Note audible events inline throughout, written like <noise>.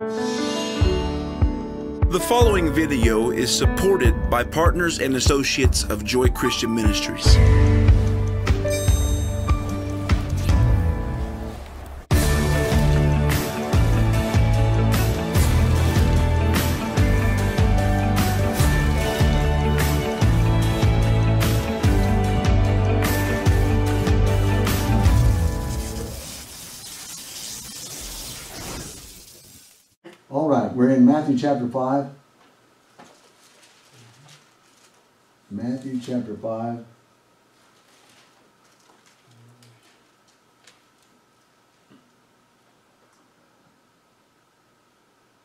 The following video is supported by partners and associates of Joy Christian Ministries. Matthew chapter 5. Matthew chapter 5.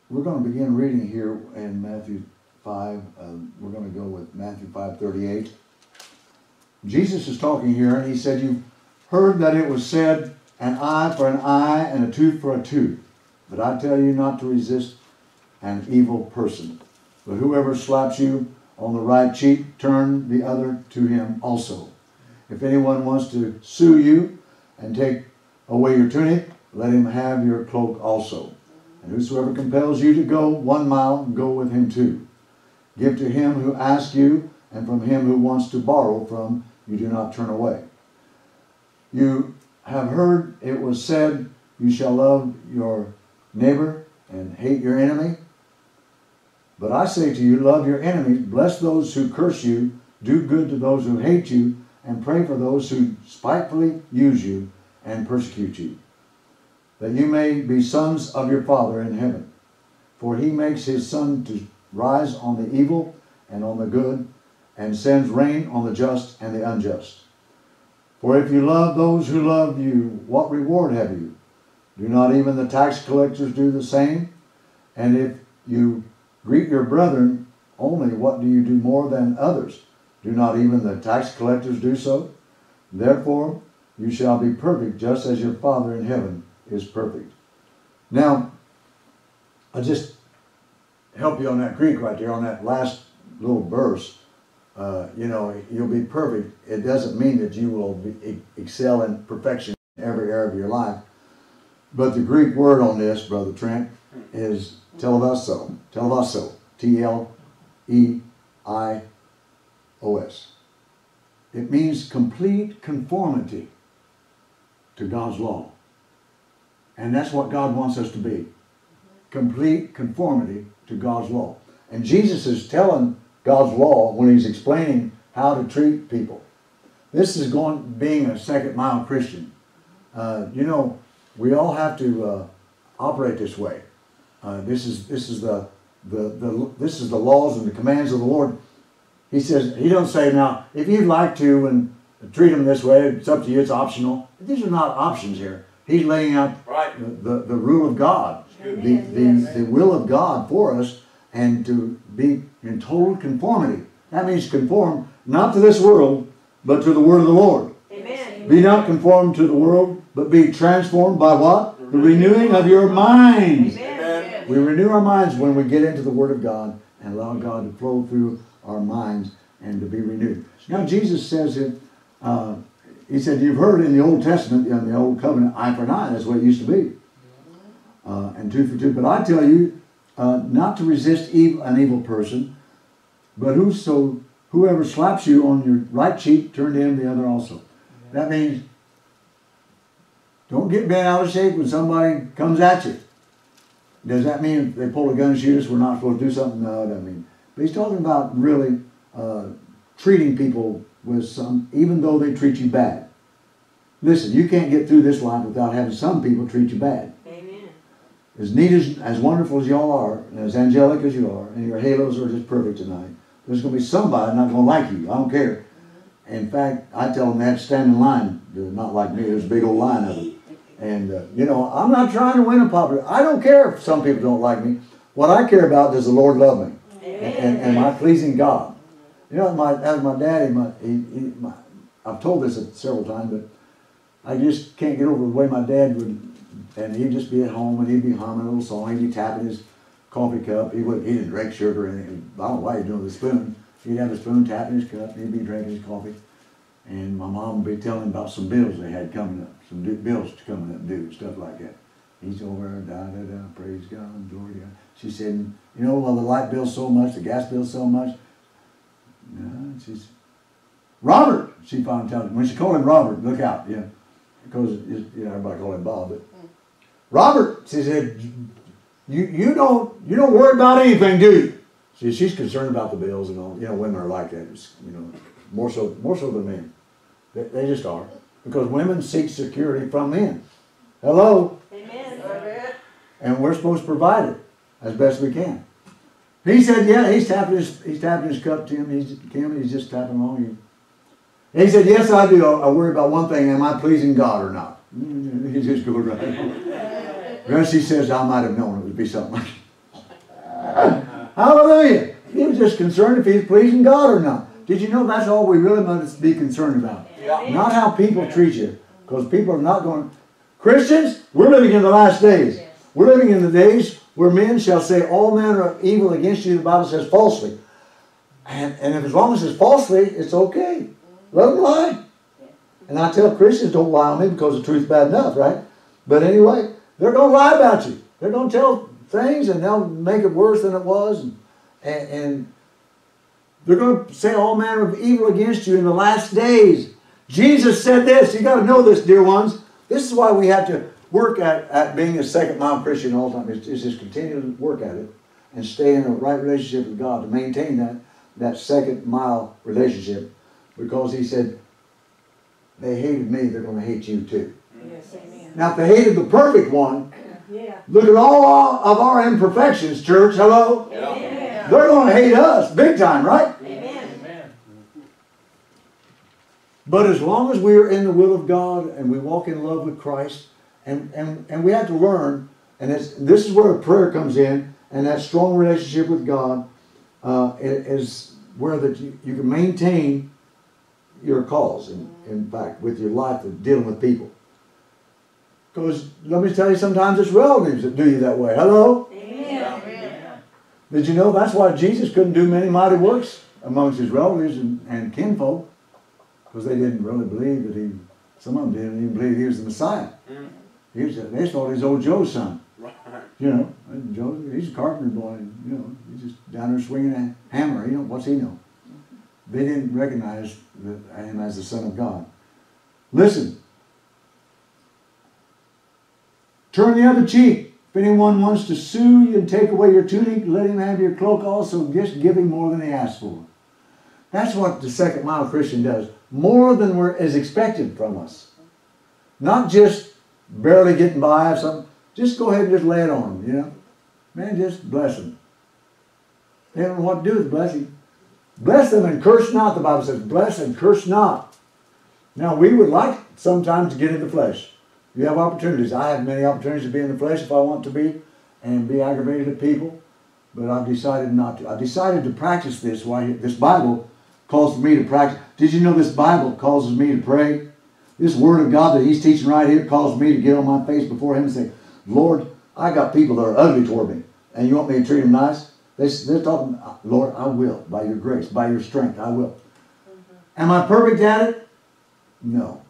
We're going to begin reading here in Matthew 5. Um, we're going to go with Matthew 5:38. Jesus is talking here, and he said, "You heard that it was said, an eye for an eye and a tooth for a tooth. But I tell you not to resist an evil person. But whoever slaps you on the right cheek, turn the other to him also. If anyone wants to sue you and take away your tunic, let him have your cloak also. And whosoever compels you to go one mile, go with him too. Give to him who asks you, and from him who wants to borrow from you do not turn away. You have heard it was said, You shall love your neighbor and hate your enemy. But I say to you, love your enemies, bless those who curse you, do good to those who hate you, and pray for those who spitefully use you and persecute you, that you may be sons of your Father in heaven. For he makes his sun to rise on the evil and on the good, and sends rain on the just and the unjust. For if you love those who love you, what reward have you? Do not even the tax collectors do the same? And if you greet your brethren only, what do you do more than others? Do not even the tax collectors do so? Therefore, you shall be perfect just as your Father in heaven is perfect. Now, I'll just help you on that Greek right there, on that last little verse. Uh, you know, you'll be perfect. It doesn't mean that you will be, excel in perfection in every area of your life. But the Greek word on this, Brother Trent, is televaso. Televaso. T L E I O S. It means complete conformity to God's law. And that's what God wants us to be. Complete conformity to God's law. And Jesus is telling God's law when he's explaining how to treat people. This is going being a second mile Christian. Uh, you know, we all have to uh, operate this way. Uh, this is this is the, the the this is the laws and the commands of the Lord. He says he don't say now if you'd like to and treat them this way, it's up to you. It's optional. These are not options here. He's laying out Right. the, the, the rule of God, the, the, the will of God for us, and to be in total conformity. That means conform not to this world, but to the word of the Lord. Amen. Be not conformed to the world, but be transformed by what? The renewing of your minds. Amen. We renew our minds when we get into the Word of God and allow God to flow through our minds and to be renewed. Now, Jesus says it, uh, He said, You've heard in the Old Testament, in the Old Covenant, eye for an eye. That's what it used to be. Uh, and two for two. But I tell you, uh, not to resist evil, an evil person, but whoso, whoever slaps you on your right cheek, turn to him the other also. That means don't get bent out of shape when somebody comes at you. Does that mean if they pull a gun and shoot us, we're not supposed to do something? No, that mean. But he's talking about really uh, treating people with some, even though they treat you bad. Listen, you can't get through this life without having some people treat you bad. Amen. As neat as, as wonderful as y'all are, and as angelic as you are, and your halos are just perfect tonight, there's going to be somebody not going to like you. I don't care. In fact, I tell them they have to stand in line to not like me. There's a big old line of them. And, uh, you know, I'm not trying to win a popular. I don't care if some people don't like me. What I care about, does the Lord love me? And, and, and am I pleasing God? You know, my, as my daddy, my, he, he, my, I've told this several times, but I just can't get over the way my dad would, and he'd just be at home and he'd be humming a little song, he'd be tapping his coffee cup. He would he didn't drink sugar or anything. I don't know why he'd do it with a spoon. He'd have a spoon tapping his cup, he'd be drinking his coffee. And my mom would be telling him about some bills they had coming up, some bills coming up due, stuff like that. He's over there, da da da, praise God, glory to God. She said, you know, well, the light bill's so much, the gas bill's so much. No, she's, Robert, she finally tells him. When she called him Robert, look out, yeah. Because, you know, everybody called him Bob, but. Mm. Robert, she said, you, you don't, you don't worry about anything, do you? See, she's concerned about the bills and all, you know, women are like that, it's, you know, more so, more so than men. They, they just are. Because women seek security from men. Hello? Amen. and we're supposed to provide it as best we can. He said, yeah, he's tapping his, he's tapping his cup to him. He's, Kim, he's just tapping along. He, he said, yes, I do. I, worry about one thing. Am I pleasing God or not? <laughs> He just goes right on. She says, I might have known it would be something like <laughs> Hallelujah. He was just concerned if he's pleasing God or not. Did you know that's all we really must be concerned about? Yeah. Not how people treat you. Because people are not going, Christians, we're living in the last days. We're living in the days where men shall say all manner of evil against you, the Bible says falsely. And, and if as long as it's falsely, it's okay. Let them lie. And I tell Christians don't lie on me because the truth's bad enough, right? But anyway, they're going to lie about you. They're going to tell things and they'll make it worse than it was. And, and, and they're going to say all manner of evil against you in the last days. Jesus said this. You got to know this, dear ones. This is why we have to work at, at being a second mile Christian all the time. It's, it's just continue to work at it and stay in a right relationship with God to maintain that, that second mile relationship. Because he said, they hated me, they're going to hate you too. Yes, amen. Now, if they hated the perfect one, Yeah. look at all of our imperfections, church. Hello? Amen. They're going to hate us big time, right? Amen. But as long as we are in the will of God and we walk in love with Christ, and, and, and we have to learn, and it's, this is where prayer comes in, and that strong relationship with God uh, is where that you, you can maintain your cause, in, in fact, with your life of dealing with people. Because let me tell you, sometimes it's relatives that do you that way. Hello? Amen. Did you know that's why Jesus couldn't do many mighty works amongst his relatives and, and kinfolk? Because they didn't really believe that he, some of them didn't even believe he was the Messiah. Mm. He was, they thought he was old Joe's son. You know, and Joe, he's a carpenter boy, and, you know, he's just down there swinging a hammer. You know, what's he know? They didn't recognize the, him as the Son of God. Listen. Turn the other cheek. If anyone wants to sue you and take away your tunic, let him have your cloak also. Just give him more than he asked for. That's what the second mile Christian does. More than we're, is expected from us. Not just barely getting by or something. Just go ahead and just lay it on them, you know. Man, just bless them. They don't know what to do with blessing. Bless them and curse not, the Bible says. Bless and curse not. Now, we would like sometimes to get in the flesh. You have opportunities. I have many opportunities to be in the flesh if I want to be and be aggravated at people, but I've decided not to. I've decided to practice this. Why this Bible calls for me to practice. Did you know this Bible causes me to pray? This Word of God that He's teaching right here calls me to get on my face before Him and say, Lord, I got people that are ugly toward me, and you want me to treat them nice? They, they're talking, Lord, I will, by your grace, by your strength, I will. Mm-hmm. Am I perfect at it? No.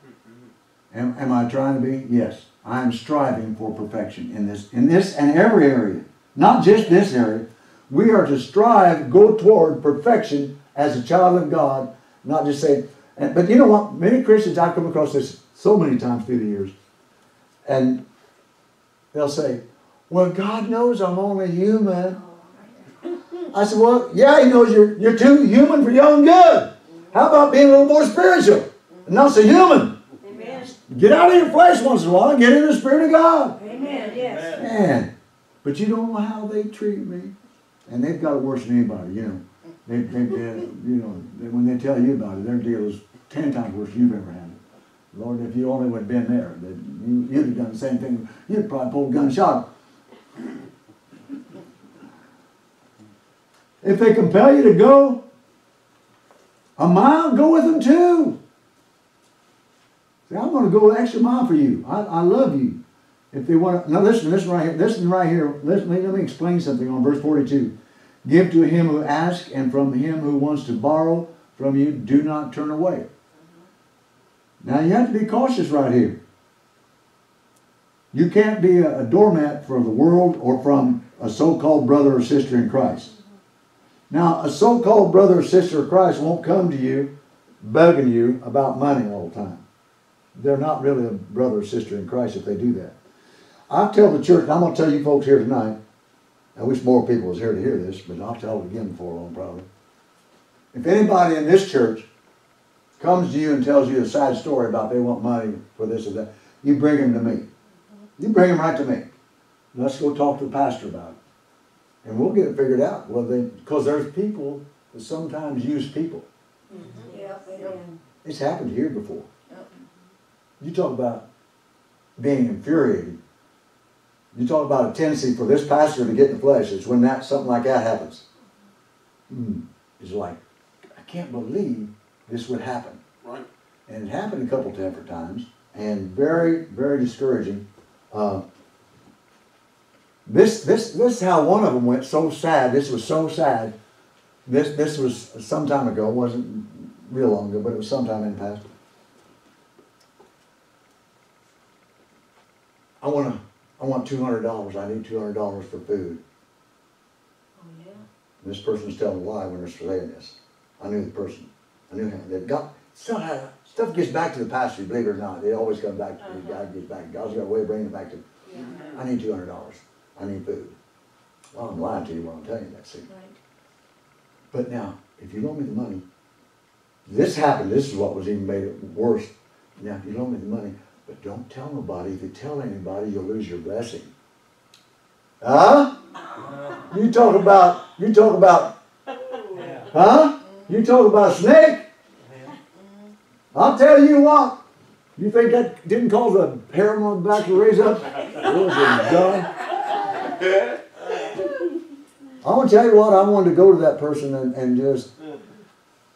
Am, am I trying to be? Yes. I am striving for perfection in this, in this and every area. Not just this area. We are to strive, go toward perfection as a child of God, not just say, and, but you know what? Many Christians, I've come across this so many times through the years, and they'll say, well, God knows I'm only human. I said, well, yeah, he knows you're, you're too human for your own good. How about being a little more spiritual and not so human? Amen. Get out of your flesh once in a while and get in the Spirit of God. Amen. Yes. Man, but you don't know how they treat me. And they've got it worse than anybody, you know. They, they, they you know, they, when they tell you about it, their deal is ten times worse than you've ever had. Lord, if you only would have been there, that you, you'd have done the same thing. You'd probably pulled a gun shot. If they compel you to go a mile, go with them too. Say, I'm going to go an extra mile for you. I, I love you. If they want to, now listen, listen right here. Listen right here. Listen, let me explain something on verse 42. Give to him who asks, and from him who wants to borrow from you, do not turn away. Now you have to be cautious right here. You can't be a, doormat for the world or from a so-called brother or sister in Christ. Now, a so-called brother or sister of Christ won't come to you bugging you about money all the time. They're not really a brother or sister in Christ if they do that. I tell the church, and I'm going to tell you folks here tonight, I wish more people was here to hear this, but I'll tell it again before long probably. If anybody in this church comes to you and tells you a sad story about they want money for this or that, you bring them to me. You bring them right to me. Let's go talk to the pastor about it. And we'll get it figured out. Well, they, because there's people that sometimes use people. Mm-hmm. Yep, amen. It's happened here before. You talk about being infuriated. You talk about a tendency for this pastor to get in the flesh. It's when that something like that happens. Hmm. It's like, I can't believe this would happen. Right. And it happened a couple different times, and very, very discouraging. Uh, this, this, this is how one of them went so sad. This was so sad. This, this was some time ago. It wasn't real long ago, but it was sometime in the past. I want to, I want two hundred dollars. I need two hundred dollars for food. Oh, yeah. And this person's telling a lie when they're saying this. I knew the person. I knew him. They've got still had stuff gets back to the pastor. Believe it or not, it always comes back to me. Uh-huh. God gets back. God's got a way of bringing it back to. I need two hundred dollars. I need food. Well, I'm lying to you when I'm telling you that. See. Right. But now, if you loan me the money, this happened. This is what was even made it worse. Now, if you loan me the money, but don't tell nobody. If you tell anybody, you'll lose your blessing. Huh? <laughs> You talk about. You talk about. Huh? You talk about a snake. I'll tell you what. You think that didn't cause a hair on the back to raise up? It done. I want to tell you what, I wanted to go to that person and, and just,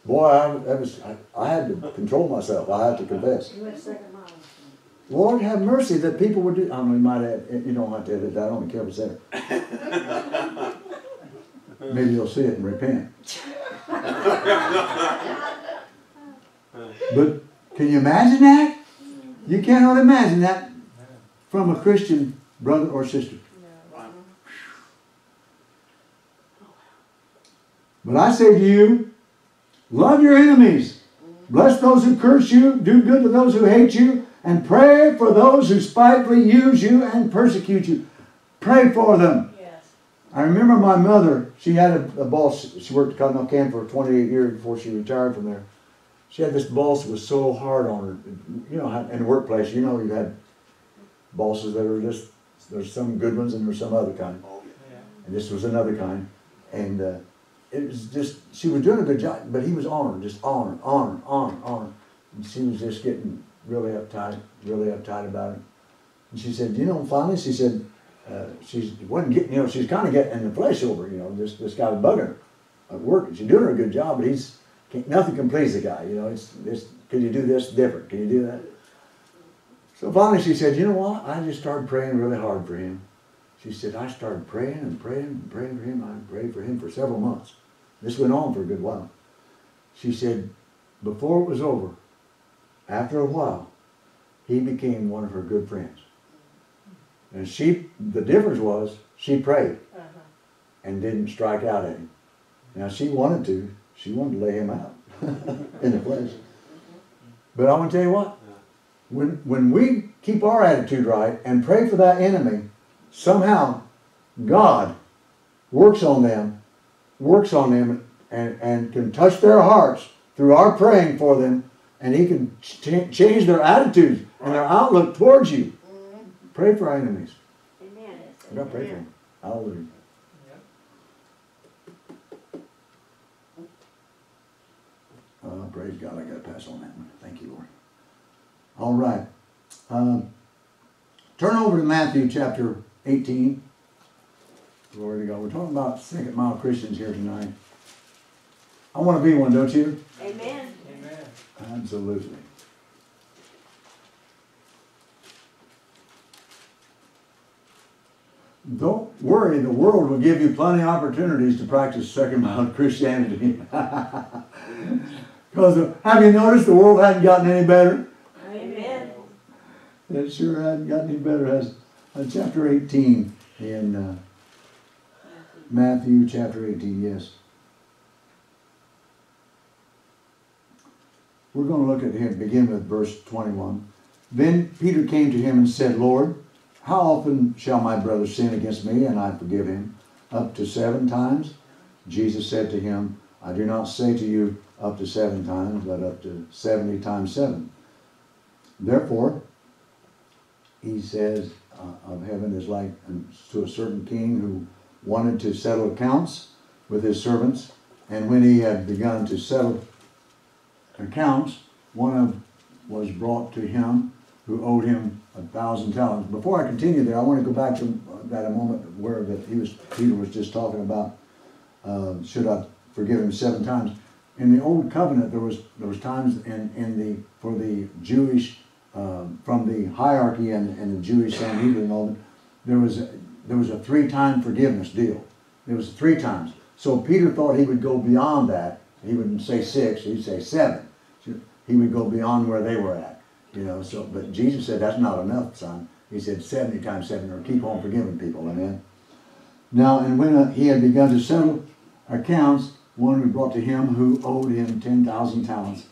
boy, I, that was, I, I had to control myself. I had to confess. You went second mile. Lord have mercy that people would do. I don't know, you might have, you don't have to edit that. I don't care what's there. <laughs> Maybe you'll see it and repent. <laughs> But can you imagine that? You cannot imagine that from a Christian brother or sister. But I say to you, love your enemies. Bless those who curse you. Do good to those who hate you. And pray for those who spitefully use you and persecute you. Pray for them. Yes. I remember my mother, she had a, a boss, she worked at Continental Can for 28 years before she retired from there. She had this boss that was so hard on her. You know, in the workplace, you know, you had bosses that are just, there's some good ones and there's some other kind. Oh, yeah. And this was another kind. And uh, it was just, she was doing a good job, but he was on her, just on her, on her, on her, on her. And she was just getting really uptight, really uptight about it. And she said, you know, finally, she said, uh, she wasn't getting, you know, she's kind of getting in the flesh over, you know, this, this guy was bugging her at work. She's doing her a good job, but he's, nothing can please the guy, you know, it's, it's, can you do this different? Can you do that? So finally she said, you know what? I just started praying really hard for him. She said, I started praying and praying and praying for him. I prayed for him for several months. This went on for a good while. She said, before it was over, after a while, he became one of her good friends. And she, the difference was, she prayed Uh-huh. and didn't strike out at him. Now she wanted to, she wanted to lay him out <laughs> in the flesh. But I want to tell you what, when, when we keep our attitude right and pray for that enemy, somehow God works on them, works on them and, and can touch their hearts through our praying for them and he can ch- change their attitudes and their outlook towards you. Pray for our enemies. Amen. I gotta pray for them. Hallelujah. Uh, praise God, I gotta pass on that one. Thank you, Lord. All right. Um, turn over to Matthew chapter 18. Glory to God. We're talking about second mile Christians here tonight. I want to be one, don't you? Amen. Absolutely. Don't worry, the world will give you plenty of opportunities to practice second mile <laughs> Christianity. <laughs> Because have you noticed the world hadn't gotten any better? Amen. It sure hadn't gotten any better, has? Uh, chapter 18 in uh, Matthew chapter 18, yes. We're going to look at him, begin with verse 21. Then Peter came to him and said, Lord, how often shall my brother sin against me and I forgive him? Up to seven times? Jesus said to him, I do not say to you up to seven times, but up to 70 times seven. Therefore, he says, uh, of heaven is like to a certain king who wanted to settle accounts with his servants. And when he had begun to settle accounts, one of was brought to him who owed him a thousand talents. Before I continue there, I want to go back to that a moment where that he was Peter was just talking about uh, should I forgive him seven times. In the old covenant, there was there was times in, in the for the Jewish uh, from the hierarchy and, and the Jewish Sanhedrin all there was a, there was a three time forgiveness deal. It was three times. So Peter thought he would go beyond that. He wouldn't say six, he'd say seven. He would go beyond where they were at. You know, so but Jesus said that's not enough, son. He said 70 times seven, or keep on forgiving people, amen. Now, and when uh, he had begun to settle accounts, one was brought to him who owed him 10,000 talents,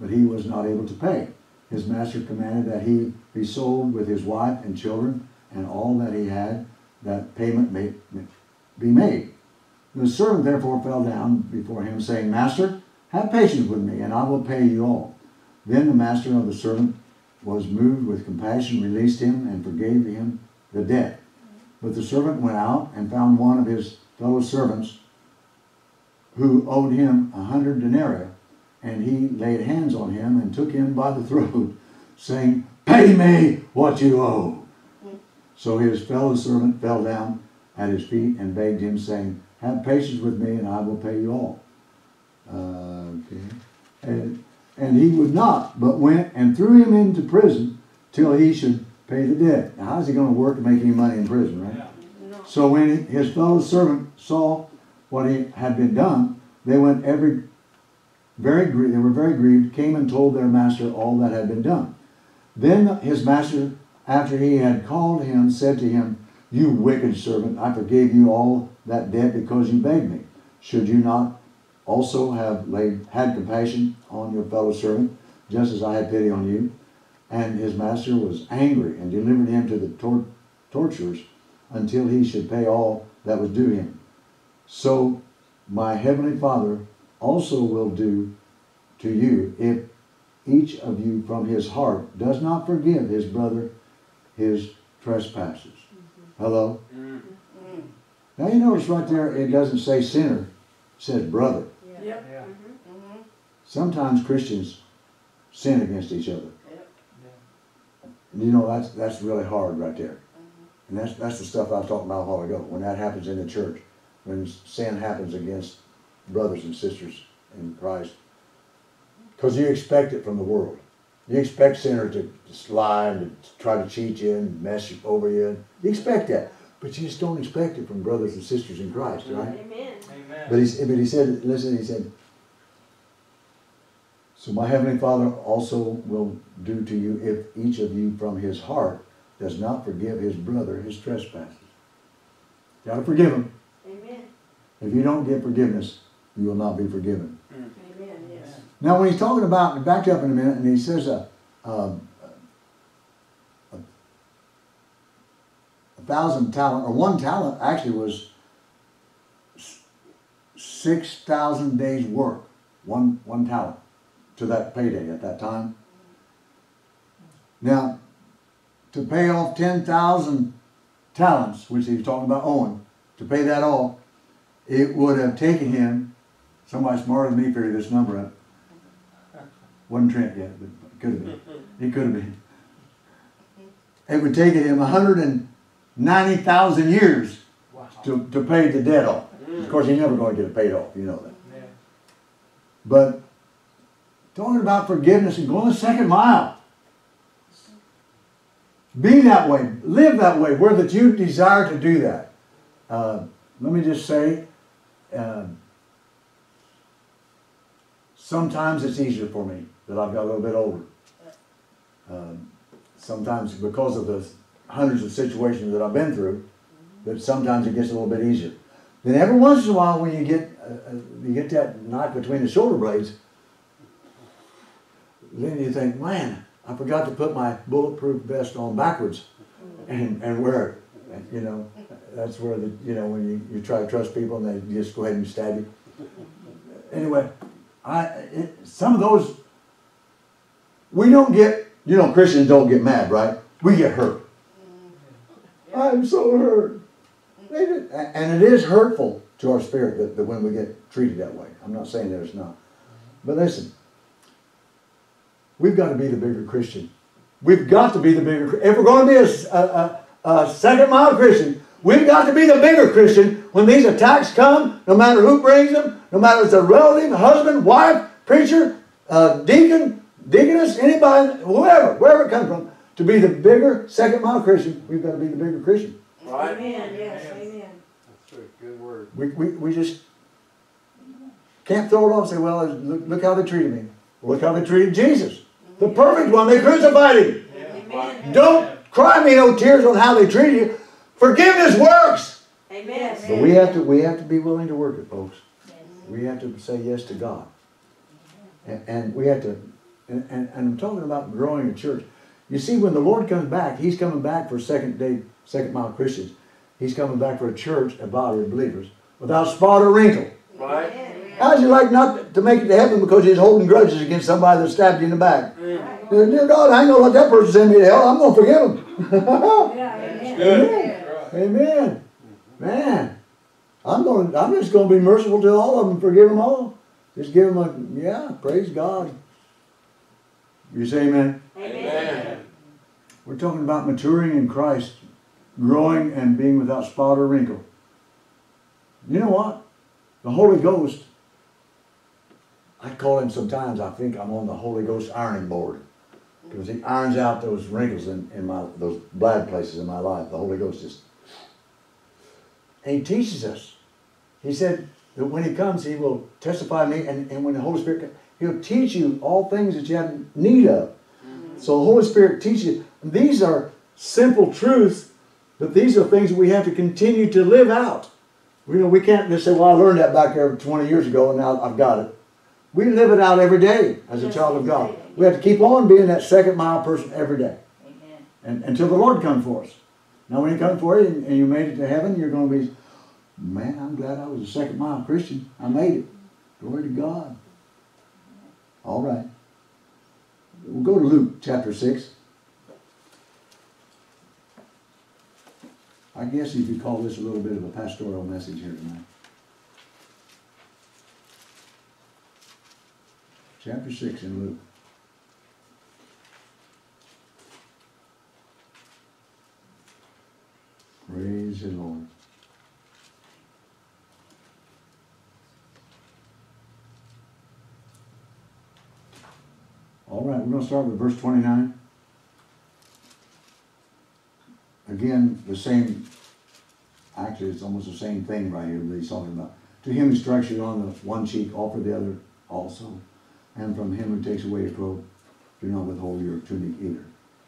but he was not able to pay. His master commanded that he be sold with his wife and children and all that he had, that payment may be made. The servant therefore fell down before him, saying, Master, have patience with me, and I will pay you all. Then the master of the servant was moved with compassion, released him, and forgave him the debt. But the servant went out and found one of his fellow servants who owed him a hundred denarii, and he laid hands on him and took him by the <laughs> throat, saying, Pay me what you owe. So his fellow servant fell down at his feet and begged him, saying, Have patience with me, and I will pay you all. Uh, okay. And, and he would not, but went and threw him into prison till he should pay the debt. Now, how's he going to work to make any money in prison, right? No. So when his fellow servant saw what he had been done, they went every very they were very grieved, came and told their master all that had been done. Then his master, after he had called him, said to him, You wicked servant, I forgave you all that debt because you begged me. Should you not also have laid had compassion on your fellow servant, just as I had pity on you? And his master was angry and delivered him to the tor- torturers until he should pay all that was due him. So my heavenly Father also will do to you if each of you from his heart does not forgive his brother his trespasses. Hello? Mm-hmm. Mm-hmm. Now you notice right there it doesn't say sinner, it says brother. Yeah. Yep. Yeah. Mhm. Sometimes Christians sin against each other. Yep. And you know that's that's really hard right there. And that's that's the stuff I was talking about a while ago. When that happens in the church, when sin happens against brothers and sisters in Christ, because you expect it from the world. You expect sinners to, to lie and to try to cheat you and mess you over you. You expect that, but you just don't expect it from brothers and sisters in Christ, right? Amen. Amen. But he, but he said, listen, he said, so my heavenly Father also will do to you if each of you from his heart does not forgive his brother his trespasses. Gotta forgive him. Amen. If you don't get forgiveness, you will not be forgiven. Hmm. Amen. Yes. Now, when he's talking about, back up in a minute, and he says a, a, a, a thousand talent, or one talent actually was six thousand days' work, one, one talent to that payday at that time. Now, to pay off ten thousand talents, which he was talking about Owen, to pay that off, it would have taken him, somebody smarter than me figured this number out. Wasn't Trent yet, but it could have been. It could have been. It would take him hundred and ninety thousand years Wow. to, to pay the debt off. Of course, he's never going to get it paid off, you know that. Yeah. But talking about forgiveness and going the second mile. Be that way. Live that way where that you desire to do that. Uh, let me just say, uh, sometimes it's easier for me that I've got a little bit older. Um, sometimes because of the hundreds of situations that I've been through, that sometimes it gets a little bit easier. Then every once in a while, when you get uh, uh, you get that knife between the shoulder blades, then you think, man, I forgot to put my bulletproof vest on backwards and, and wear it. And, you know, that's where the you know when you, you try to trust people and they just go ahead and stab you. Anyway, I it, some of those we don't get you know Christians don't get mad, right? We get hurt. I'm so hurt. A- And it is hurtful to our spirit that, that when we get treated that way. I'm not saying that it's not. But listen, we've got to be the bigger Christian. We've got to be the bigger. If we're going to be a second mile Christian, we've got to be the bigger Christian when these attacks come, no matter who brings them, no matter if it's a relative, husband, wife, preacher, uh, deacon, deaconess, anybody, whoever, wherever it comes from. To be the bigger second mile Christian, we've got to be the bigger Christian. Right? Amen, yes, amen. That's true. Good word. We, we, we just can't throw it off and say, well, look, look how they treated me. Look how they treated Jesus. The perfect one, they crucified him. Amen. Don't cry me no tears on how they treated you. Forgiveness works. Amen. But we have to, we have to be willing to work it, folks. We have to say yes to God. And, and we have to, and, and, and I'm talking about growing a church. You see, when the Lord comes back, He's coming back for second day, second mile Christians. He's coming back for a church, a body of believers, without spot or wrinkle. Right? How'd you like not to make it to heaven because you're holding grudges against somebody that stabbed you in the back? Dear God, I ain't gonna let that person send me to hell. I'm gonna forgive him. Yeah, amen. Good. Amen. Man, I'm going. to I'm just going to be merciful to all of them. Forgive them all. Just give them a yeah. Praise God. You say amen. Amen. We're talking about maturing in Christ, growing and being without spot or wrinkle. You know what? The Holy Ghost. I call him sometimes. I think I'm on the Holy Ghost ironing board because he irons out those wrinkles in, in my those bad places in my life. The Holy Ghost just and he teaches us. He said that when he comes, he will testify me, and, and when the Holy Spirit comes, he'll teach you all things that you have need of. So the Holy Spirit teaches you. These are simple truths, but these are things we have to continue to live out. You know, we can't just say, well, I learned that back there 20 years ago, and now I've got it. We live it out every day as a child of God. We have to keep on being that second mile person every day Amen. and, until the Lord comes for us. Now, when He comes for you and, and you made it to heaven, you're going to be, man, I'm glad I was a second mile Christian. I made it. Glory to God. All right. We'll go to Luke chapter 6. I guess you could call this a little bit of a pastoral message here tonight. Chapter 6 in Luke. Praise the Lord. All right, we're going to start with verse 29. Again, the same, actually, it's almost the same thing right here that he's talking about. To him who strikes you on the one cheek, offer the other also. And from him who takes away your cloak, do not withhold your tunic either.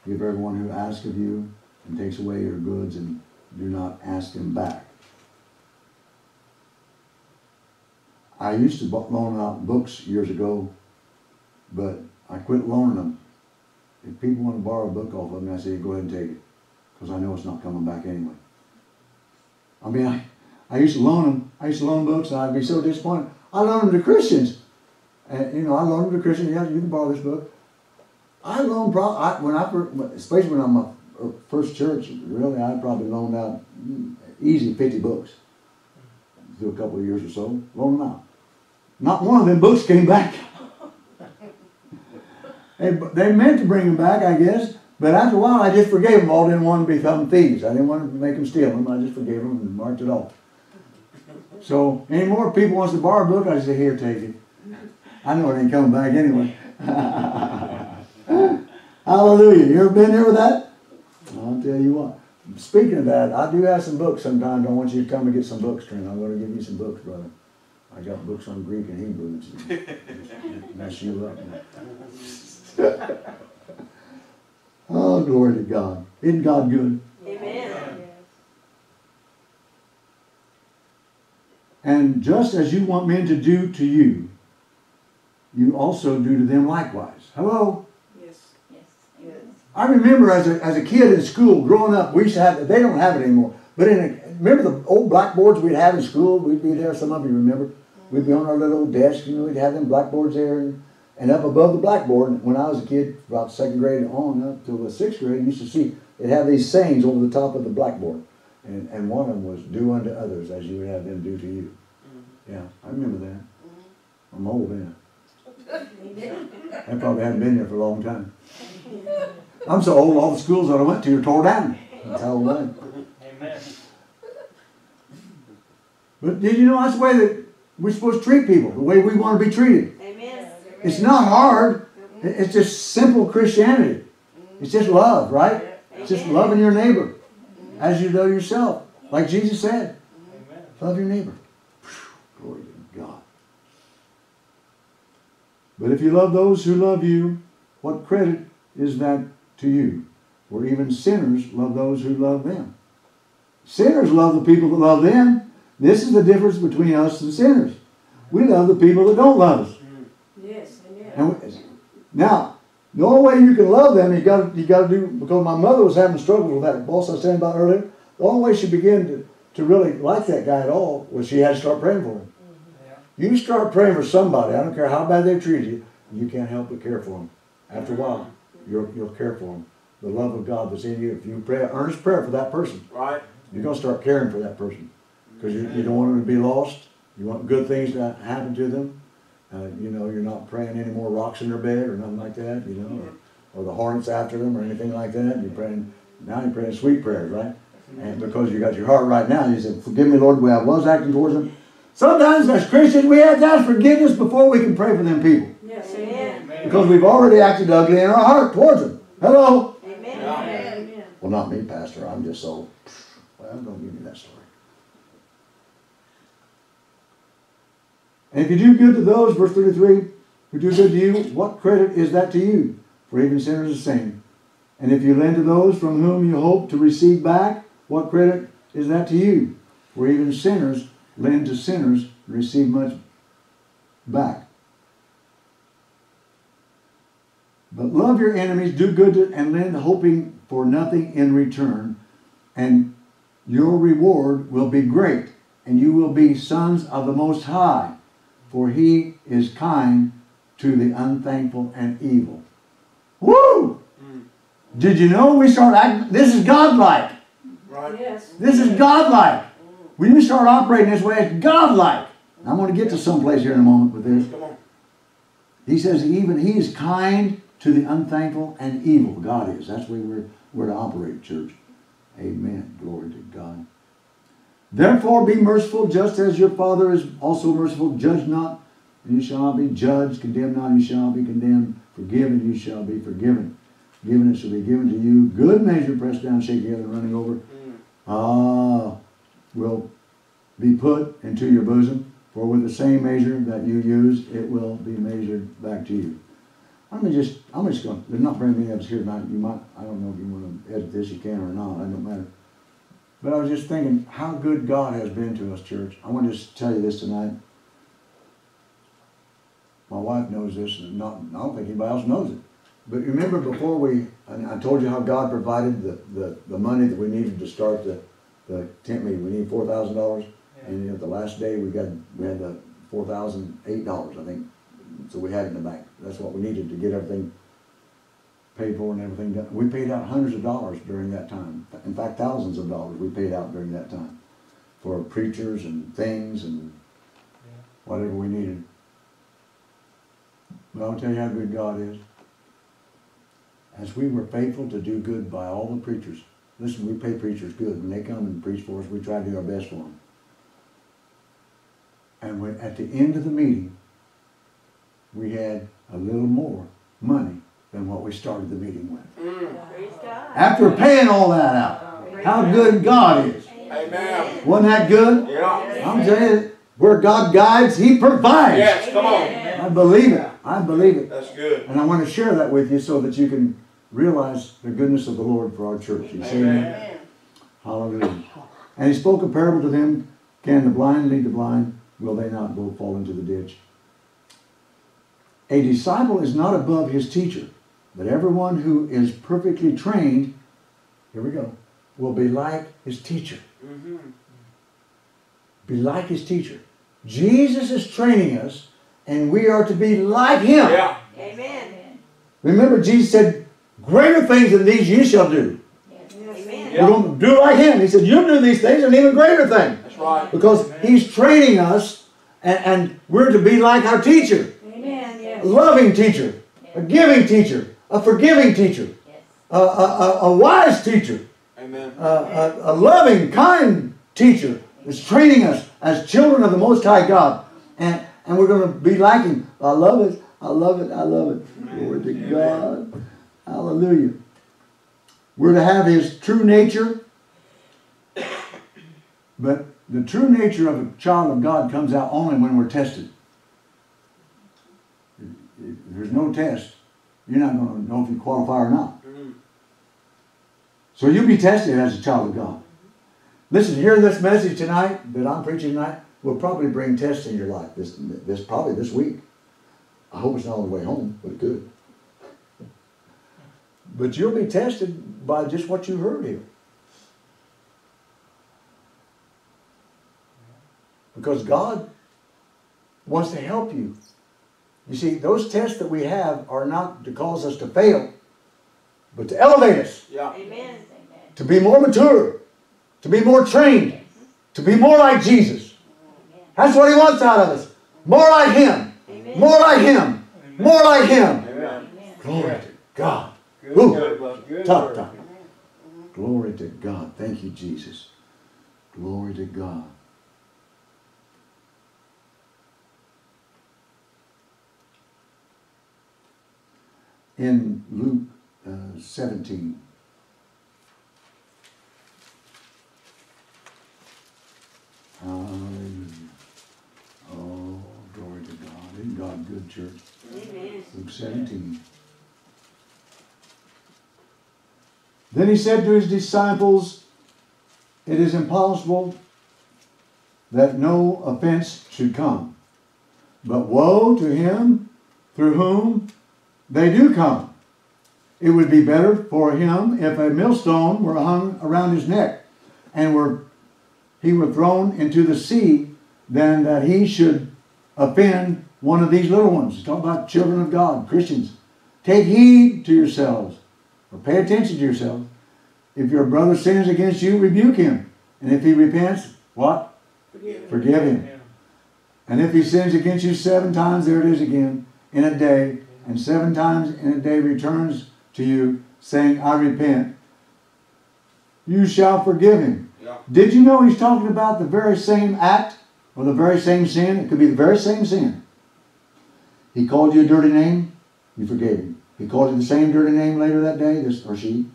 Give everyone who asks of you and takes away your goods, and do not ask him back. I used to loan out books years ago, but I quit loaning them. If people want to borrow a book off of me, I say, go ahead and take it, because I know it's not coming back anyway. I mean, I, I used to loan them. I used to loan books, and I'd be so disappointed. I loaned them to Christians, and you know, I loaned them to Christians. Yeah, you can borrow this book. I loaned, pro- I, when I especially when I'm a first church, really, I probably loaned out mm, easy fifty books through a couple of years or so. Loaned them out. Not one of them books came back. They, they meant to bring them back, I guess, but after a while I just forgave them all. Didn't want to become thieves. I didn't want to make them steal them. I just forgave them and marked it off. So any more people wants to borrow a book, I just say, here, take it. I know it ain't coming back anyway. <laughs> Hallelujah. You ever been there with that? I'll tell you what. Speaking of that, I do have some books sometimes. I want you to come and get some books, Trent. I'm going to give you some books, brother. I got books on Greek and Hebrew. and <laughs> Mess you up. <laughs> oh, glory to God. Isn't God good? Amen. And just as you want men to do to you, you also do to them likewise. Hello? Yes. Yes. I remember as a, as a kid in school growing up, we used to have, they don't have it anymore, but in a, remember the old blackboards we'd have in school? We'd be there, some of you remember. We'd be on our little desk, you know, we'd have them blackboards there. And, and up above the blackboard, when I was a kid, about second grade on up to the sixth grade, you used to see it had these sayings over the top of the blackboard. And, and one of them was, do unto others as you would have them do to you. Mm-hmm. Yeah, I remember that. Mm-hmm. I'm old then. <laughs> I probably haven't been there for a long time. I'm so old, all the schools that I went to are tore down. That's how old I am. Amen. But did you know that's the way that we're supposed to treat people, the way we want to be treated? It's not hard. It's just simple Christianity. It's just love, right? It's just loving your neighbor as you know yourself. Like Jesus said, love your neighbor. Glory to God. But if you love those who love you, what credit is that to you? For even sinners love those who love them. Sinners love the people that love them. This is the difference between us and sinners. We love the people that don't love us. Yes. Amen. And we- now, the only way you can love them, you got you got to do because my mother was having struggles with that boss I was telling about earlier. The only way she began to, to really like that guy at all was she had to start praying for him. Mm-hmm. You start praying for somebody, I don't care how bad they treat you, you can't help but care for them. After a while, you'll, you'll care for them. The love of God that's in you, if you pray an earnest prayer for that person, Right? you're going to start caring for that person. Because you, you don't want them to be lost. You want good things to happen to them. Uh, you know, you're not praying any more rocks in their bed or nothing like that, you know, or, or the hornets after them or anything like that. You're praying, now you're praying sweet prayers, right? And because you got your heart right now, you said, Forgive me, Lord, the way I was acting towards them. Sometimes as Christians, we have to ask forgiveness before we can pray for them people. Yes. Amen. Because we've already acted ugly in our heart towards them. Hello? Amen. Yeah. Amen. Well, not me, Pastor. I'm just so. Well, don't give me that story. And if you do good to those, verse 33, who do good to you, what credit is that to you? For even sinners the same. And if you lend to those from whom you hope to receive back, what credit is that to you? For even sinners lend to sinners and receive much back. But love your enemies, do good to, and lend, hoping for nothing in return, and your reward will be great, and you will be sons of the Most High, for He is kind to the unthankful and evil. Woo! Mm. Did you know we start acting? This is godlike. Right? Yes. This is godlike. When you start operating this way, it's godlike. I'm going to get to someplace here in a moment with this. Come on. He says even he is kind to the unthankful and evil. God is. That's the way we're, we're to operate, church. Amen. Glory to God. Therefore be merciful, just as your Father is also merciful. Judge not, and you shall not be judged. Condemn not, and you shall not be condemned. Forgive, and you shall be forgiven. Given, it shall be given to you. Good measure, pressed down, shaken together, and running over. Ah, will be put into your bosom. For with the same measure that you use, it will be measured back to you. I'm just, I'm just going, to there's not very many of us here tonight. You might, I don't know if you want to edit this, you can or not, I don't matter. But I was just thinking how good God has been to us, church. I want to just tell you this tonight. My wife knows this, and not, I don't think anybody else knows it. But remember before we, I told you how God provided the, the, the money that we needed to start the, the tent meeting. We need four thousand dollars. And at the last day, we got, we had the four thousand eight dollars, I think. So we had it in the bank. That's what we needed to get everything paid for and everything done. We paid out hundreds of dollars during that time. In fact, thousands of dollars we paid out during that time for preachers and things and whatever we needed. But I'll tell you how good God is. As we were faithful to do good by all the preachers. Listen, we pay preachers good. When they come and preach for us, we try to do our best for them. And when, at the end of the meeting, we had a little more money than what we started the meeting with. Mm. Praise God. After paying all that out, how good God is. Amen. Wasn't that good? Yeah. I'm telling you, where God guides, He provides. Yes, come on. I believe it. I believe it. That's good. And I want to share that with you so that you can realize the goodness of the Lord for our church. You see? Amen. Hallelujah. And he spoke a parable to them. Can the blind lead the blind? Will they not both fall into the ditch? A disciple is not above his teacher, but everyone who is perfectly trained, here we go, will be like his teacher. Mm-hmm. Be like his teacher. Jesus is training us, and we are to be like him. Yeah. Amen. Remember, Jesus said, Greater things than these you shall do. Yes, Yeah. We're going to do like him. He said, You'll do these things and even greater things. That's right. Because he's training us, and, and we're to be like our teacher. Amen. A Yes. loving teacher, a giving teacher, a forgiving teacher, a, a, a, a wise teacher, Amen. a, a, a loving, kind teacher is training us as children of the Most High God. And, and we're going to be like Him. I love it. I love it. I love it. Glory to God. Hallelujah. We're to have His true nature. But the true nature of a child of God comes out only when we're tested. There's no test, you're not going to know if you qualify or not. Mhm. So you'll be tested as a child of God. Listen, hear this message tonight that I'm preaching tonight will probably bring tests in your life. This, this probably this week. I hope it's not on the way home, but it could. But you'll be tested by just what you heard here. Because God wants to help you. You see, those tests that we have are not to cause us to fail, but to elevate us Yeah. Amen. to be more mature, to be more trained, to be more like Jesus. That's what He wants out of us. More like Him. Amen. More like Him. More like Him. Amen. Glory to God. Good Ooh. word, love. Good Tough word. time. Glory to God. Thank you, Jesus. Glory to God. In Luke uh, 17, Hallelujah. Oh, glory to God. Isn't God good, church? Amen. Luke 17. Then he said to his disciples, It is impossible that no offense should come. But woe to him through whom they do come. It would be better for him if a millstone were hung around his neck and were he were thrown into the sea than that he should offend one of these little ones. Talk about children of God, Christians. Take heed to yourselves, or pay attention to yourselves. If your brother sins against you, rebuke him. And if he repents, what? Forgive him. And if he sins against you seven times, there it is again, in a day, and seven times in a day returns to you, saying, I repent, you shall forgive him. Yeah. Did you know he's talking about the very same act or the very same sin? It could be the very same sin. He called you a dirty name, you forgave him. He called you the same dirty name later that day, this or she.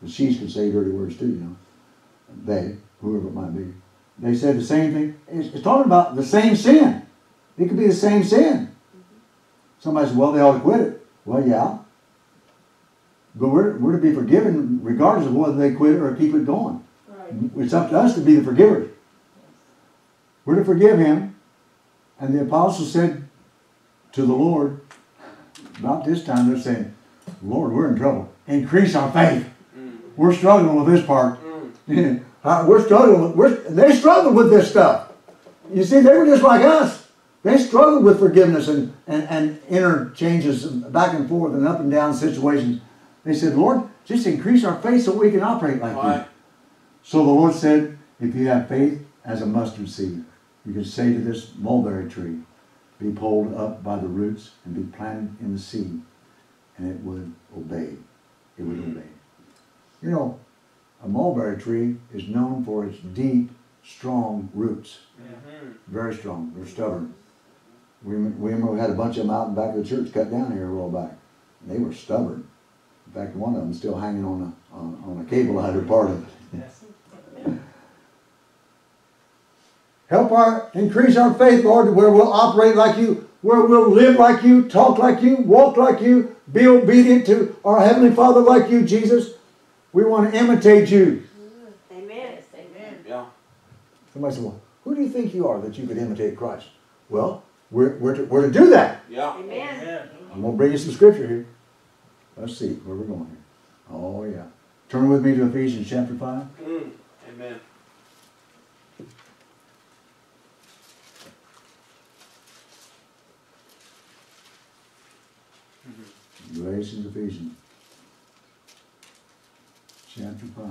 The she's can say dirty words too, you know. They, whoever it might be. They said the same thing. It's, it's talking about the same sin. It could be the same sin. Somebody says, well, they ought to quit it. Well, yeah. But we're, we're to be forgiven regardless of whether they quit or keep it going. Right. It's up to us to be the forgivers. We're to forgive him. And the apostles said to the Lord, about this time, they're saying, Lord, we're in trouble. Increase our faith. We're struggling with this part. Uh, <laughs> we're struggling with, we're, they struggled with this stuff. You see, they were just like us. They struggled with forgiveness and, and, and interchanges back and forth and up and down situations. They said, Lord, just increase our faith so we can operate like you. Right. So the Lord said, if you have faith as a mustard seed, you can say to this mulberry tree, be pulled up by the roots and be planted in the sea, and it would obey. It would obey. You know, a mulberry tree is known for its deep, strong roots. Mhm. Very strong. They're stubborn. We, we remember we had a bunch of them out in the back of the church cut down here a while back. And they were stubborn. In fact, one of them is still hanging on a, on, on a cable ladder part of it. Help our, increase our faith, Lord, where we'll operate like you, where we'll live like you, talk like you, walk like you, be obedient to our Heavenly Father like you, Jesus. We want to imitate you. Amen. Amen. Yeah. Somebody said, well, who do you think you are that you could imitate Christ? Well, we're, we're, to, we're to do that. Yeah. Amen. I'm going to bring you some scripture here. Let's see where we're going here. Oh, yeah. Turn with me to Ephesians chapter 5. Mm. Amen. Galatians, Ephesians. Chapter 5.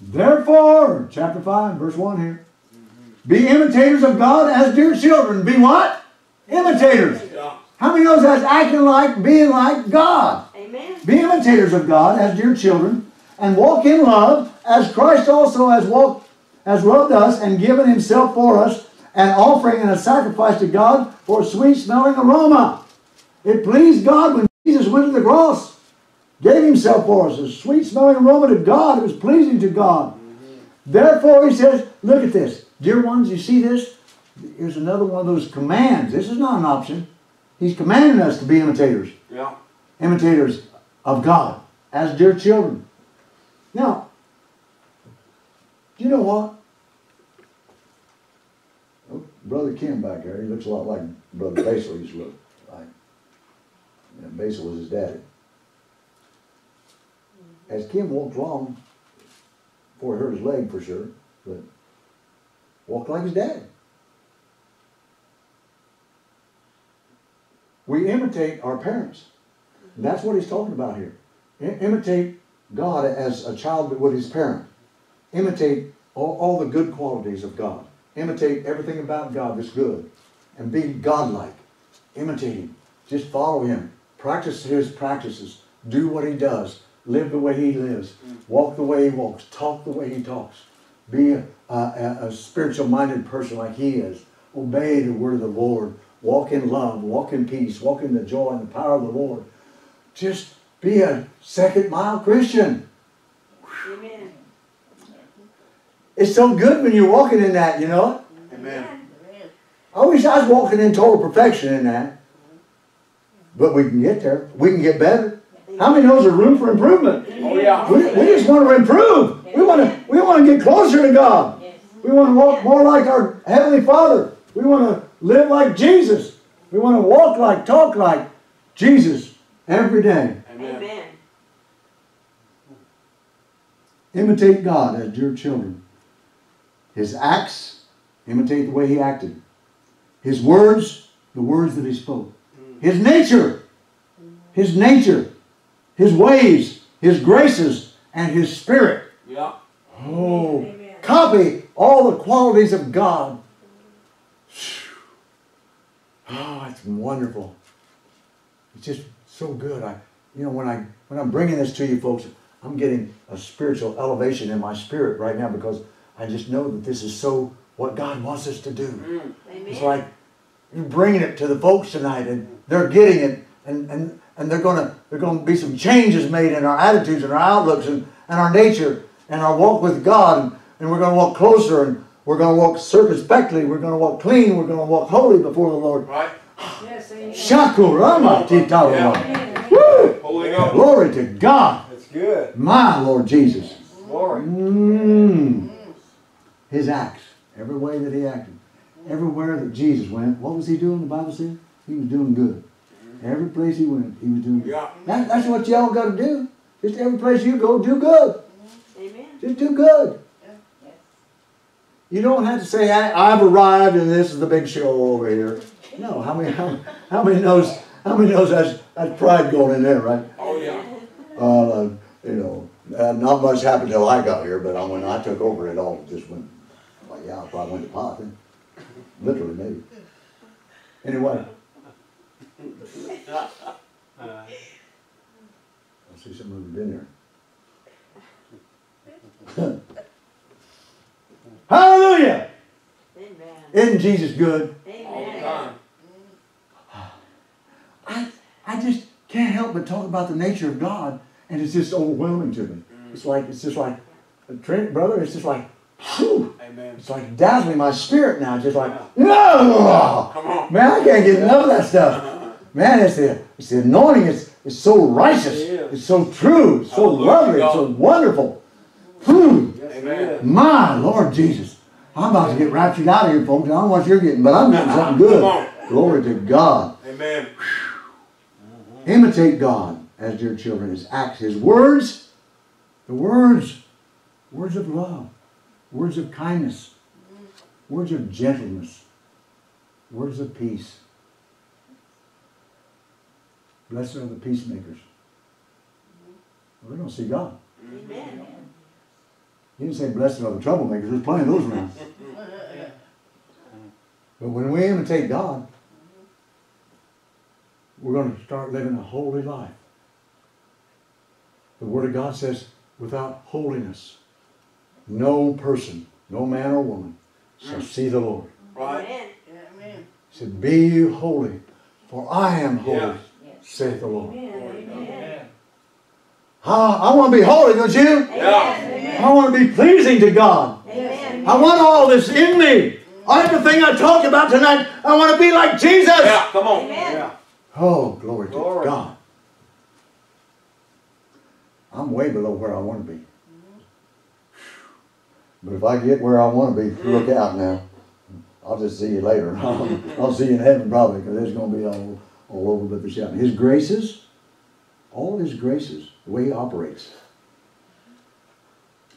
Therefore, chapter 5, verse 1 here. Be imitators of God as dear children. Be what? Imitators. Yeah. How many knows that's acting like, being like God? Amen. Be imitators of God as dear children, and walk in love, as Christ also has walked, has loved us, and given himself for us, an offering and a sacrifice to God for a sweet smelling aroma. It pleased God when Jesus went to the cross, gave himself for us, a sweet smelling aroma to God. It was pleasing to God. Mm-hmm. Therefore, he says, look at this. Dear ones, you see this? Here's another one of those commands. This is not an option. He's commanding us to be imitators Yeah. imitators of God as dear children. Now, do you know what? Oh, Brother Kim back there, he looks a lot like Brother Basil used to look like. Yeah, Basil was his daddy. As Kim walked along, before he hurt his leg for sure, but walked like his dad. We imitate our parents. And that's what he's talking about here. I- imitate God as a child with his parent. Imitate all, all the good qualities of God. Imitate everything about God that's good. And be godlike. Imitate him. Just follow him. Practice his practices. Do what he does. Live the way he lives. Walk the way he walks. Talk the way he talks. Be a, a, a spiritual minded person like he is. Obey the word of the Lord. Walk in love. Walk in peace. Walk in the joy and the power of the Lord. Just be a second mile Christian. Amen. It's so good when you're walking in that, you know. Amen. I wish I was walking in total perfection in that. But we can get there. We can get better. How many knows there's room for improvement? Oh, yeah. We, we just want to improve. We want to we want to get closer to God. We want to walk more like our Heavenly Father. We want to live like Jesus. We want to walk like, talk like Jesus every day. Amen. Amen. Imitate God as dear children. His acts, imitate the way he acted. His words, the words that he spoke. Mm. His nature, his nature, his ways, his graces, and his spirit. Yeah. Oh, Amen. copy all the qualities of God. Oh, it's wonderful. It's just so good. I, you know, when I when I'm bringing this to you folks, I'm getting a spiritual elevation in my spirit right now because I just know that this is so what God wants us to do. Amen. It's like you're bringing it to the folks tonight, and they're getting it, and and and they're gonna they're gonna be some changes made in our attitudes and our outlooks and, and our nature and our walk with God, and, and we're gonna walk closer, and we're gonna walk circumspectly, we're gonna walk clean, we're gonna walk holy before the Lord. Right? Yes, amen. Shakurama titarawa. Amen. Woo! Holy Ghost. Glory to God, That's good. my Lord Jesus. Glory. Mm. His acts, every way that he acted, everywhere that Jesus went, what was he doing? The Bible said he was doing good. Every place he went, he was doing good. Yeah. That, that's what y'all got to do. Just every place you go, do good. Amen. Just do good. You don't have to say I, I've arrived and this is the big show over here. No, how many how, how many knows how many knows that's that's pride going in there, right? Oh, yeah. Uh, you know, uh, not much happened till I got here, but uh, when I took over, it all just went. Well, yeah, I probably went to pot, then. literally maybe. Anyway, <laughs> I see some of them been there. <coughs> Hallelujah! Amen. Isn't Jesus good? Amen. I I just can't help but talk about the nature of God, and it's just overwhelming to me. Mm. It's like it's just like, uh, Trent, brother, it's just like, whew, Amen. it's like dazzling my spirit now. Just like, no, Come on. man, I can't get enough of that stuff. <laughs> Man, it's the it's the anointing. It's it's so righteous. It is. It's so true. It's so Hallelujah, lovely. It's so wonderful. Whew. yes, Amen. it is. My Lord Jesus, I'm about to get raptured out of here, folks. I don't know what you're getting, but I'm getting something good. Glory to God. Amen. Imitate God as dear children. His acts, His words, the words, words of love, words of kindness, words of gentleness, words of peace. Blessed are the peacemakers. We're going to see God. Amen. He didn't say blessed are the troublemakers. There's plenty of those around. But when we imitate God, we're going to start living a holy life. The Word of God says, without holiness, no person, no man or woman, shall see the Lord. Right? Amen. He said, Be you holy, for I am holy, Yeah. saith the Lord. Amen. Amen. I, I want to be holy, don't you? Amen. I want to be pleasing to God. Amen. I want all this in me. Everything I talked about tonight, I want to be like Jesus. Yeah, come on. Yeah. Oh, glory to God. I'm way below where I want to be. But if I get where I want to be, look mm. out now. I'll just see you later. I'll, <laughs> I'll see you in heaven probably because it's going to be all, all over but the shouting. His graces, all his graces, the way he operates.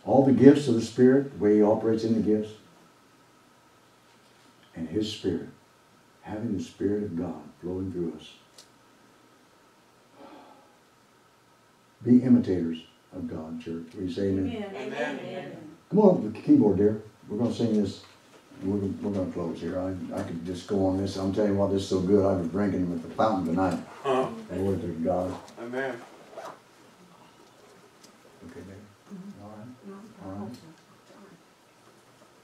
All the gifts of the Spirit, the way he operates in the gifts. And his Spirit, having the Spirit of God flowing through us. Be imitators of God, church. Will you say amen? Amen. Amen. Come on the keyboard, dear. We're going to sing this. We're, we're going to close here. I, I could just go on this. I'm telling you what, this is so good. I was drinking at the fountain tonight. Huh? Glory to God. Amen. Okay, baby. All right. All right.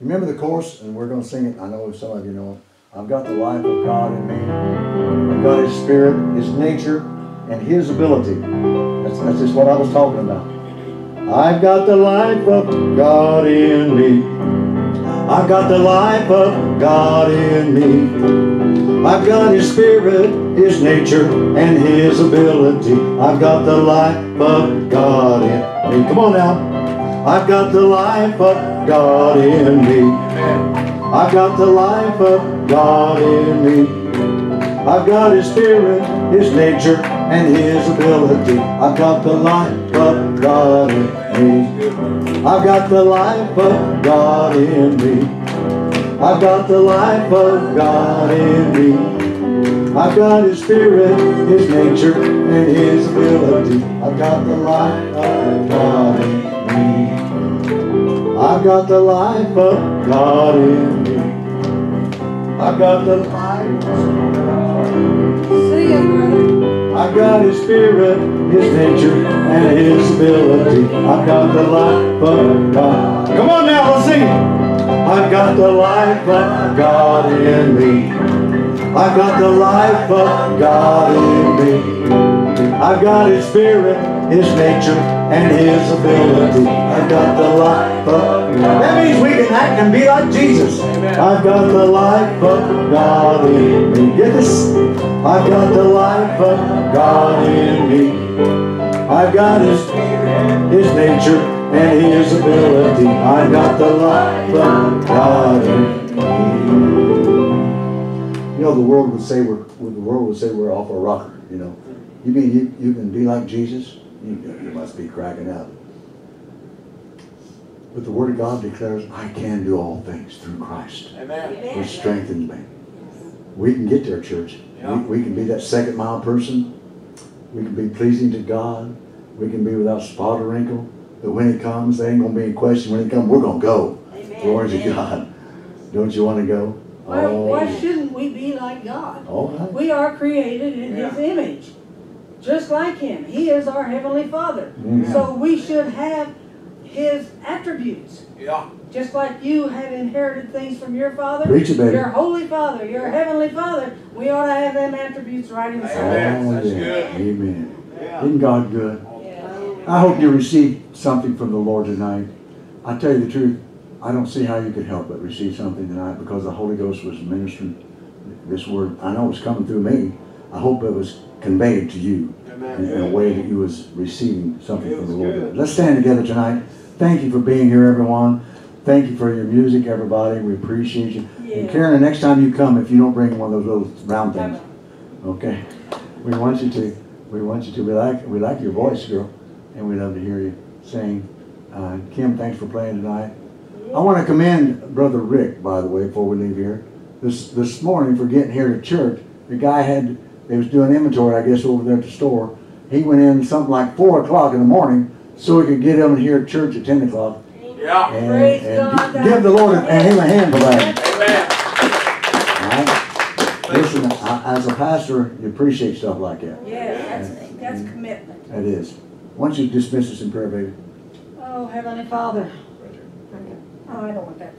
Remember the chorus, and we're going to sing it. I know some of you know it. I've got the life of God in me. I've got His Spirit, His nature, and His ability. That's, that's just what I was talking about. I've got the life of God in me. I've got the life of God in me. I've got His Spirit, His nature, and His ability. I've got the life of God in me. Come on now. I've got the life of God in me. I've got the life of God in me. I've got His Spirit, His nature, and His ability. I've got the life of God in me. I've got the life of God in me. I've got the life of God in me. I've got His Spirit, His nature, and His ability. I've got the life of God in me. I've got the life of God in me. I've got the life of God. Sing it, brother. I've got His Spirit, His nature, and His ability. I've got the life of God. Come on now, let's sing. I've got the life of God in me. I've got the life of God in me. I've got His Spirit, His nature, and His ability. I've got the life of God. That means we can act and be like Jesus. I've got the life of God in me. Get this? I've got the life of God in me. I've got His Spirit, His nature, and His ability. I've got the life of God in me. You know, the world would say we're the world would say we're off a rocker. You know, you mean you, you can be like Jesus? You, you must be cracking up. But the Word of God declares, "I can do all things through Christ, Amen. which strengthens me." We can get there, church. Yeah. We, we can be that second mile person. We can be pleasing to God. We can be without spot or wrinkle. But when He comes, there ain't gonna be any question. When He comes, we're gonna go. Amen. Glory to God. Don't you want to go? Why, Oh, why shouldn't we be like God? All right. We are created in His image, just like Him. He is our Heavenly Father. Mhm. So we should have His attributes. Yeah. Just like you have inherited things from your Father, Preach it, baby. your Holy Father, your Heavenly Father, we ought to have them attributes right inside. Amen. Oh, That's yeah. good. Amen. Yeah. Isn't God good? Yeah. I hope you received something from the Lord tonight. I tell you the truth, I don't see how you could help but receive something tonight because the Holy Ghost was ministering this word. I know it was coming through me. I hope it was conveyed to you in, in a way that you was receiving something from the Lord. good. Let's stand together tonight. Thank you for being here, everyone. thank you for your music, everybody. We appreciate you. And Karen, the next time you come, if you don't bring one of those little round things, okay? We want you to. We want you to. We like we like your voice, girl, and we love to hear you sing. Uh, Kim, thanks for playing tonight. I want to commend Brother Rick, by the way, before we leave here. This this morning for getting here to church. The guy had they was doing inventory, I guess, over there at the store. He went in something like four o'clock in the morning so he could get him here at church at ten o'clock. Yeah. And, Praise and God. gi- give the Lord a, and him a hand for that. Amen. All right? Listen, I- as a pastor, you appreciate stuff like that. Yeah, that's, that's commitment. That is. Why don't you dismiss us in prayer, baby? Oh, Heavenly Father. Oh, I don't want that.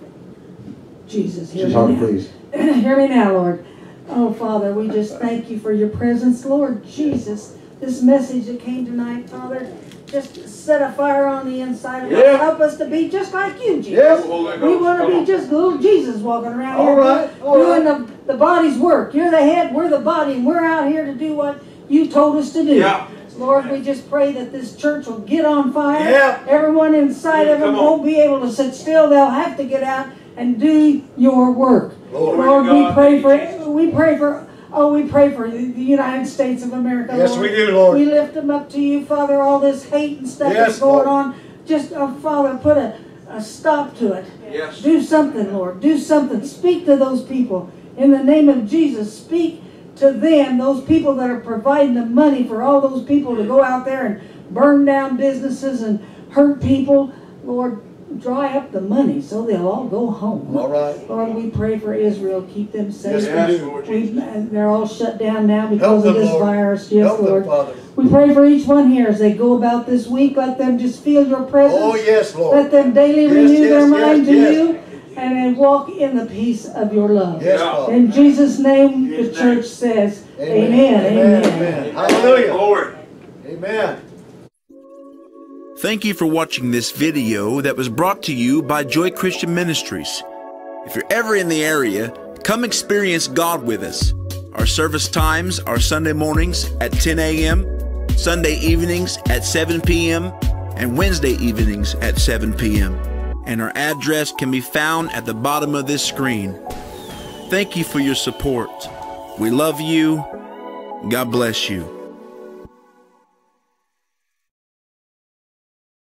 Jesus, hear She's me hard, now. please. <laughs> Hear me now, Lord. Oh, Father, we just thank you for your presence, Lord Jesus. This message that came tonight, Father, just set a fire on the inside of us. Yeah. Help us to be just like you, Jesus. Yes. We want to be on. just little Jesus walking around All here right, all doing the, the body's work. You're the head, we're the body, and we're out here to do what you told us to do. Yeah. Lord, we just pray that this church will get on fire. Yeah. Everyone inside of them won't be able to sit still. They'll have to get out and do your work. To Lord, we pray for we pray for oh we pray for the United States of America. Yes, Lord. we do, Lord. We lift them up to you, Father. All this hate and stuff Yes, that's going Lord. on. Just uh, Father, put a, a stop to it. Yes. Do something, Lord. Do something. Speak to those people. In the name of Jesus, speak to them, those people that are providing the money for all those people to go out there and burn down businesses and hurt people. Lord, dry up the money so they'll all go home. All right. Lord, we pray for Israel. Keep them safe. Yes. Lord they're all shut down now because Help of them, this Lord. virus. Yes, Help them, Lord. Father. We pray for each one here as they go about this week. Let them just feel your presence. Oh, yes, Lord. Let them daily Yes, renew yes, their mind to you and then walk in the peace of your love. Yes, In Jesus' name, the Jesus' church says, Amen. Amen. Amen. Amen. Amen. Hallelujah. Glory. Amen. Thank you for watching this video that was brought to you by Joy Christian Ministries. If you're ever in the area, come experience God with us. Our service times are Sunday mornings at 10 a.m., Sunday evenings at 7 p.m., and Wednesday evenings at 7 p.m. And our address can be found at the bottom of this screen. Thank you for your support. We love you. God bless you.